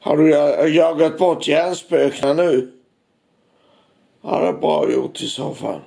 Har du jagat bort hjärnspökena nu? Ja, det är bra gjort i så fall.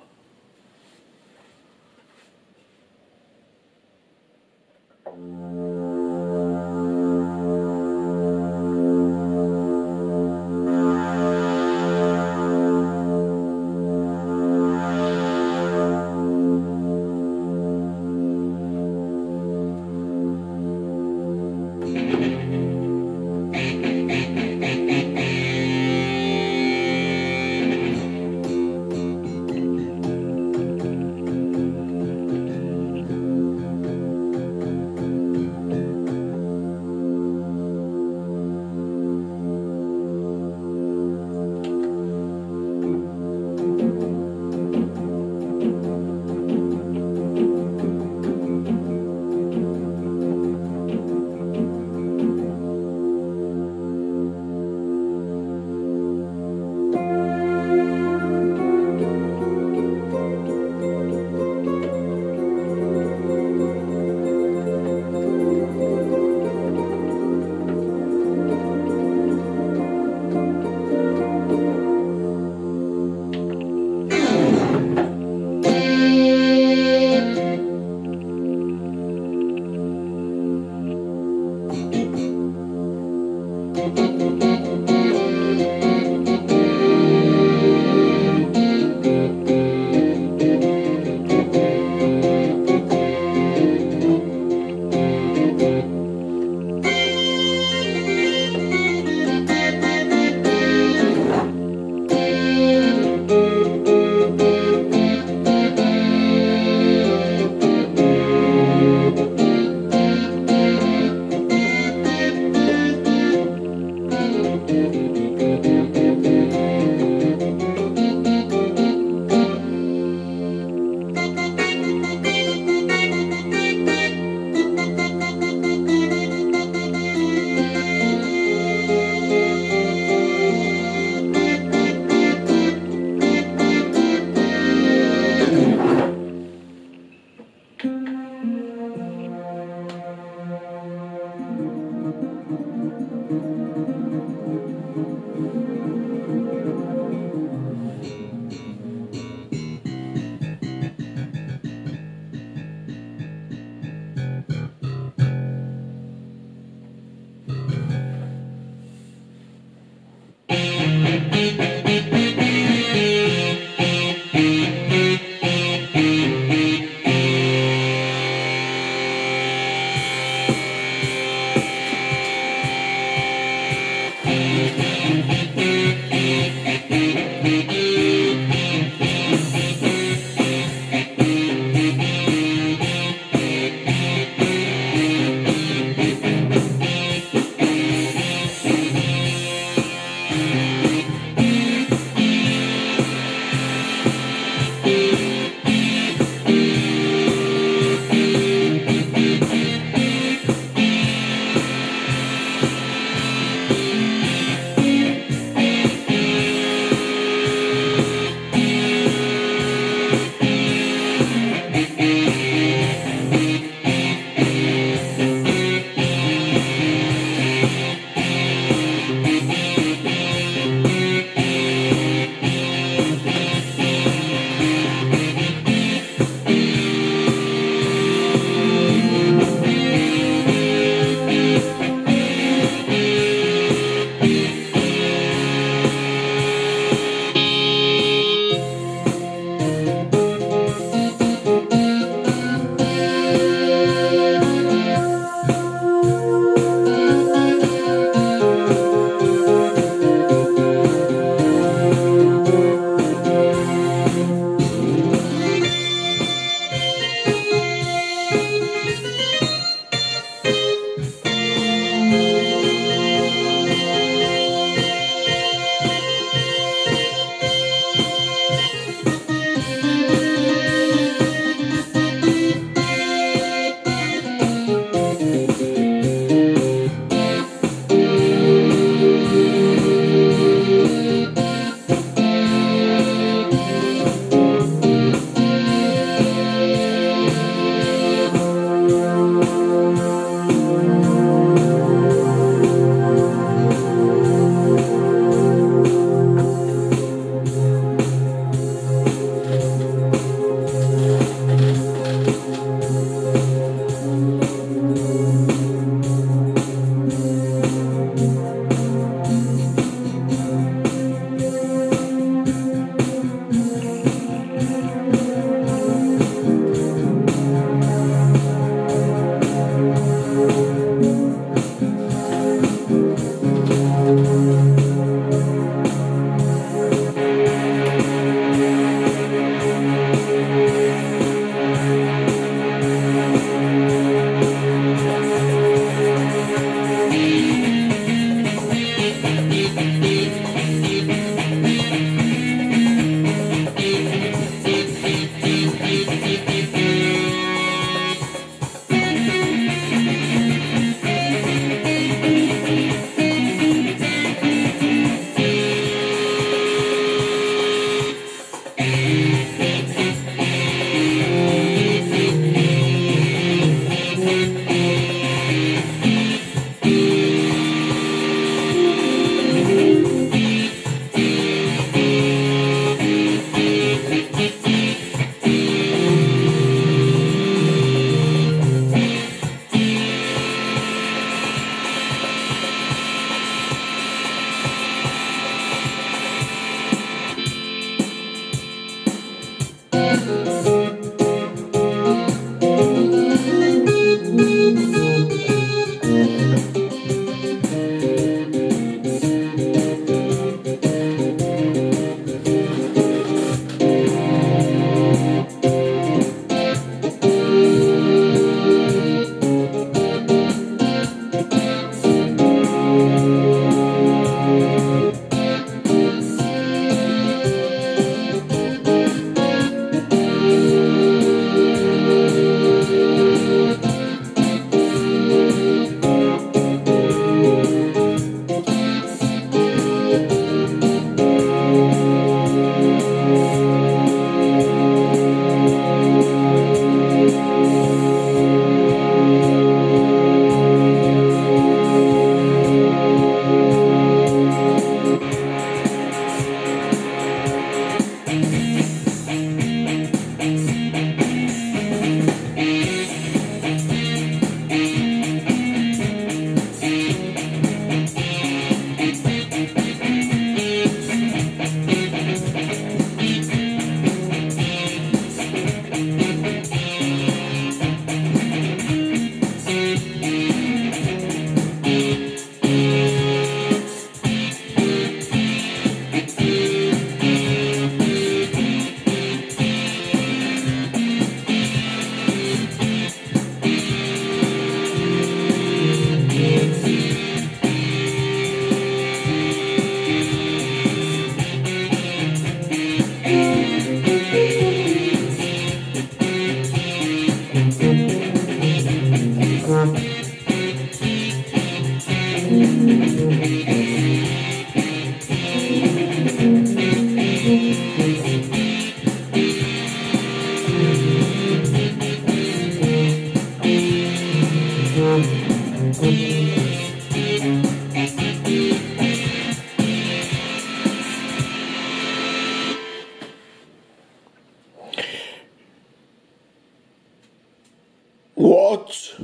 What?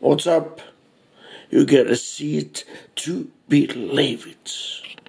What's up? You get a seat to believe it.